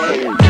Hey.